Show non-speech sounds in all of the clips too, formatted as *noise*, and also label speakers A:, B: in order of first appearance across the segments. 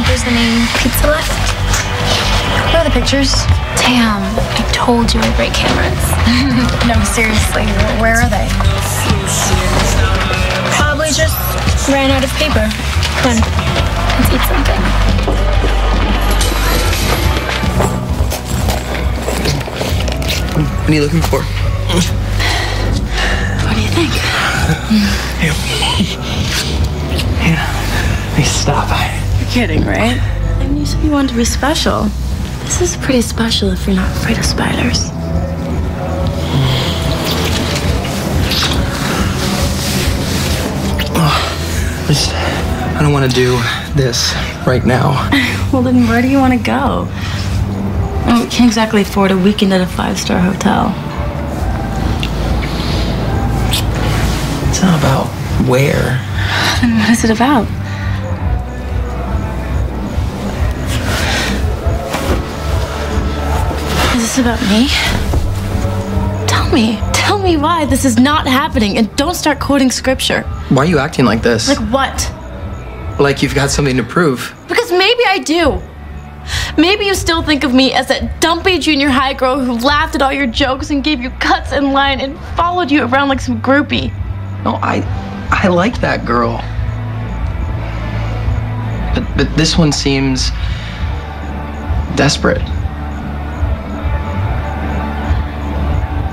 A: think there's any pizza left? Where are the pictures? Damn, I told you I break cameras. *laughs* no, seriously, where are they? Probably just ran out of paper. Come on, let's eat something.
B: What are you looking for?
C: What do you think? *laughs*
B: Yeah. *laughs* Hey, stop.
C: You're kidding, right? I mean, you said you wanted to be special. This is pretty special if you're not afraid of spiders. *sighs*
B: Just, I don't want to do this right now. *laughs*
C: Well, then where do you want to go? I can't exactly afford a weekend at a five star hotel.
B: It's not about where. *sighs*
C: Then what is it about? This about me? Tell me. Tell me why this is not happening and don't start quoting scripture.
B: Why are you acting like this?
C: Like what?
B: Like you've got something to prove.
C: Because maybe I do. Maybe you still think of me as that dumpy junior high girl who laughed at all your jokes and gave you cuts in line and followed you around like some groupie.
B: No, I I like that girl. But but this one seems desperate.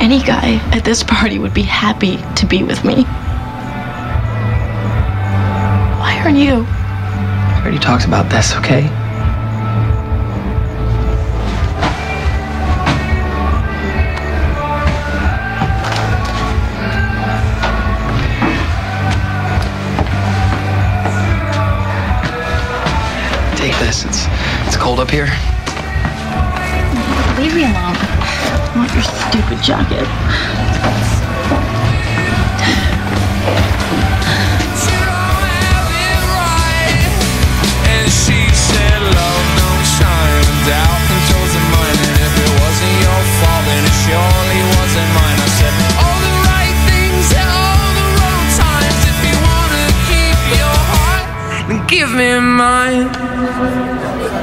C: Any guy at this party would be happy to be with me. Why aren't you?
B: I already talked about this, okay? Take this. It's it's cold up here.
C: Jacket.
D: The then give me mine